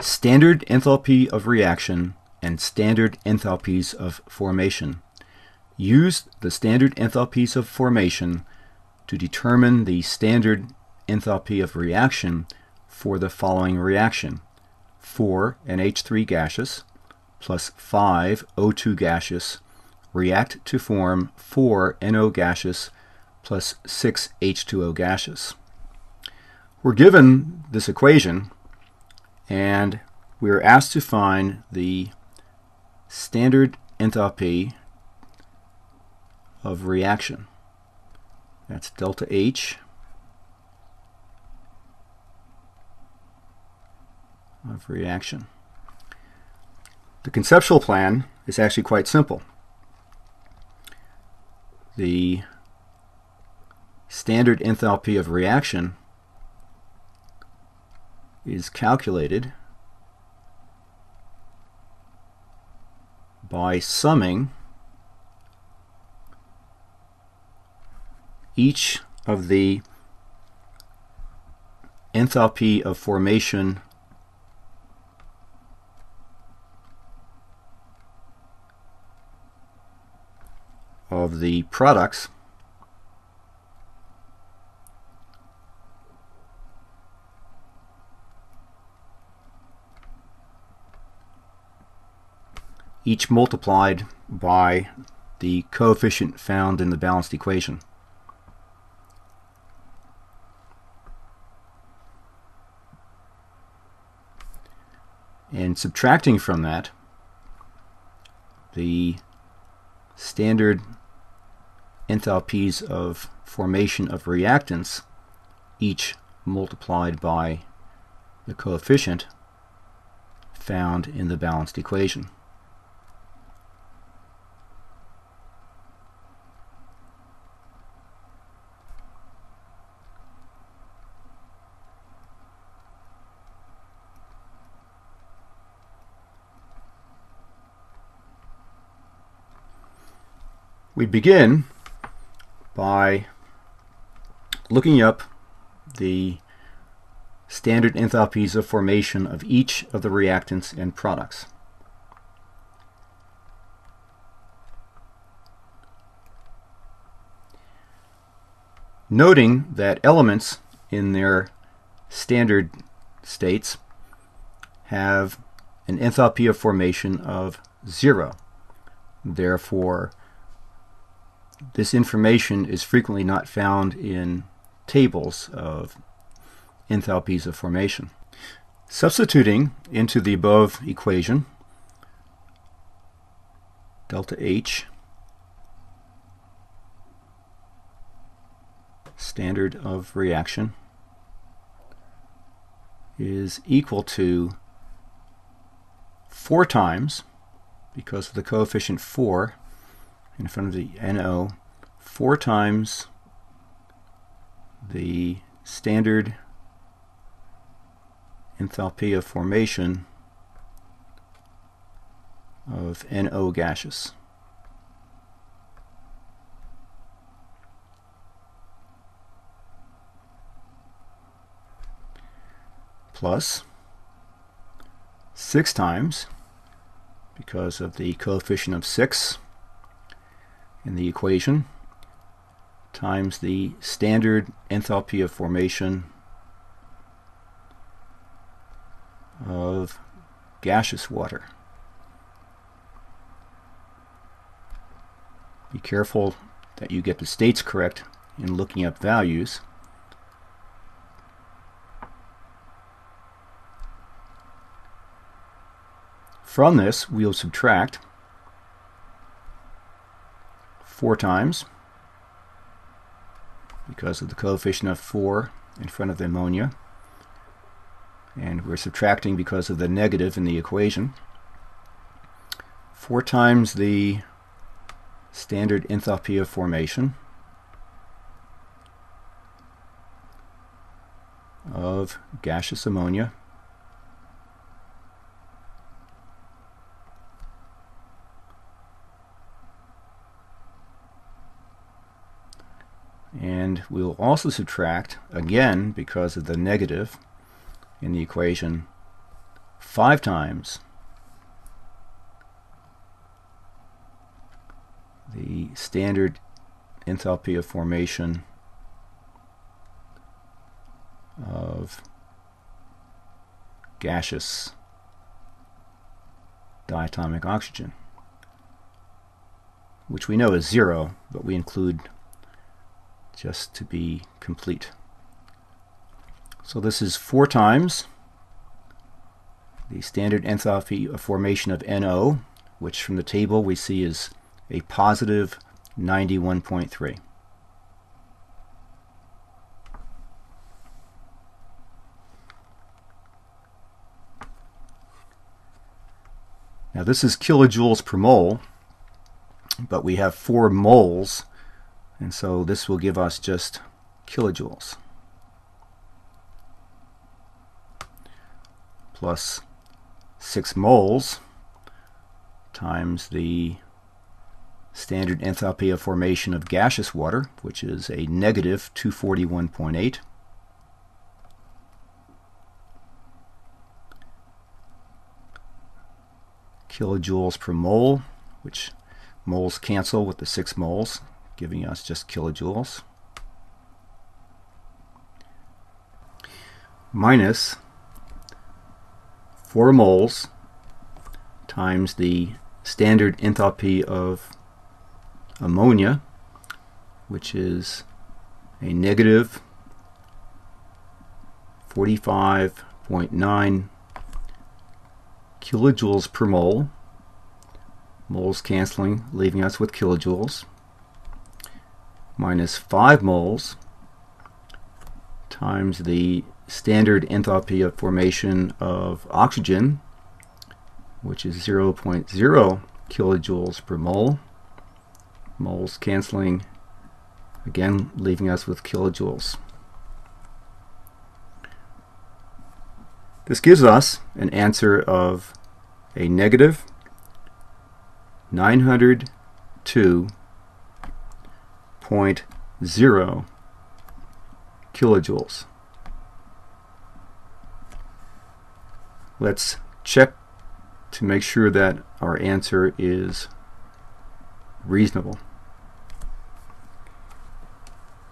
standard enthalpy of reaction and standard enthalpies of formation. Use the standard enthalpies of formation to determine the standard enthalpy of reaction for the following reaction. 4 NH3 gaseous plus 5 O2 gaseous react to form 4 NO gaseous plus 6 H2O gaseous. We're given this equation and we're asked to find the standard enthalpy of reaction. That's delta H of reaction. The conceptual plan is actually quite simple. The standard enthalpy of reaction is calculated by summing each of the enthalpy of formation of the products each multiplied by the coefficient found in the balanced equation. And subtracting from that the standard enthalpies of formation of reactants, each multiplied by the coefficient found in the balanced equation. We begin by looking up the standard enthalpies of formation of each of the reactants and products. Noting that elements in their standard states have an enthalpy of formation of zero. Therefore, this information is frequently not found in tables of enthalpies of formation. Substituting into the above equation, delta H, standard of reaction, is equal to 4 times, because of the coefficient 4, in front of the NO four times the standard enthalpy of formation of NO gaseous. plus 6 times because of the coefficient of 6 in the equation times the standard enthalpy of formation of gaseous water. Be careful that you get the states correct in looking up values. From this, we'll subtract four times because of the coefficient of 4 in front of the ammonia. And we're subtracting because of the negative in the equation. 4 times the standard enthalpy of formation of gaseous ammonia And we'll also subtract, again, because of the negative in the equation, 5 times the standard enthalpy of formation of gaseous diatomic oxygen, which we know is zero, but we include just to be complete. So this is four times the standard enthalpy of formation of NO, which from the table we see is a positive 91.3. Now this is kilojoules per mole, but we have four moles, and so this will give us just kilojoules. Plus 6 moles times the standard enthalpy of formation of gaseous water, which is a negative 241.8. kilojoules per mole, which moles cancel with the 6 moles, giving us just kilojoules. Minus 4 moles times the standard enthalpy of ammonia, which is a negative 45.9 kilojoules per mole. Moles canceling, leaving us with kilojoules. Minus 5 moles times the standard enthalpy of formation of oxygen, which is 0.0 kilojoules per mole. Moles canceling, again leaving us with kilojoules. This gives us an answer of a negative 902.0 kilojoules. Let's check to make sure that our answer is reasonable.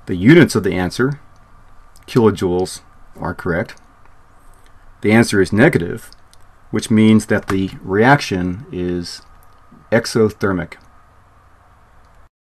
The units of the answer, kilojoules, are correct. The answer is negative, which means that the reaction is exothermic.